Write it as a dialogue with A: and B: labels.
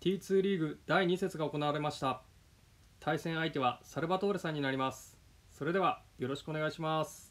A: T2 リーグ第2節が行われました。対戦相手はサルバトーレさんになります。それではよろしくお願いします。